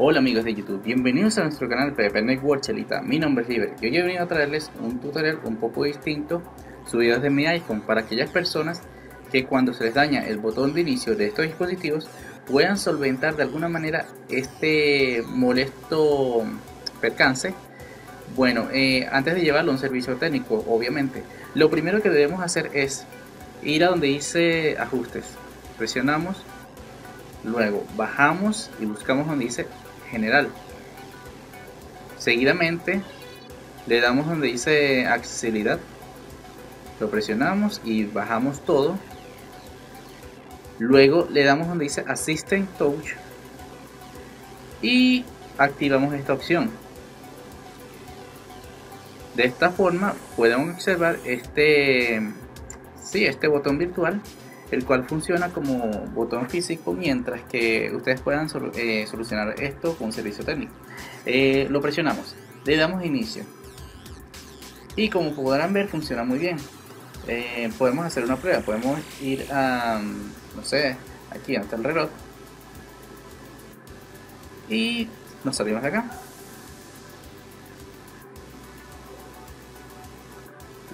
Hola amigos de YouTube, bienvenidos a nuestro canal PP Network Chelita, mi nombre es Liber y hoy he venido a traerles un tutorial un poco distinto subido desde mi iPhone para aquellas personas que cuando se les daña el botón de inicio de estos dispositivos puedan solventar de alguna manera este molesto percance. Bueno, eh, antes de llevarlo a un servicio técnico, obviamente, lo primero que debemos hacer es ir a donde dice ajustes, presionamos, luego bajamos y buscamos donde dice general. Seguidamente le damos donde dice accesibilidad, lo presionamos y bajamos todo. Luego le damos donde dice Assistant Touch y activamos esta opción. De esta forma podemos observar este, sí, este botón virtual, el cual funciona como botón físico mientras que ustedes puedan eh, solucionar esto con servicio técnico. Eh, lo presionamos, le damos inicio y como podrán ver funciona muy bien. Eh, podemos hacer una prueba, podemos ir a, no sé, aquí hasta el reloj y nos salimos de acá.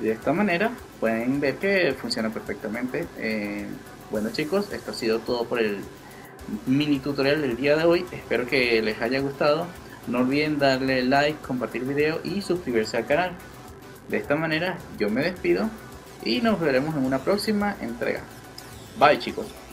De esta manera pueden ver que funciona perfectamente. Eh, bueno chicos, esto ha sido todo por el mini tutorial del día de hoy. Espero que les haya gustado. No olviden darle like, compartir el video y suscribirse al canal. De esta manera yo me despido y nos veremos en una próxima entrega. Bye chicos.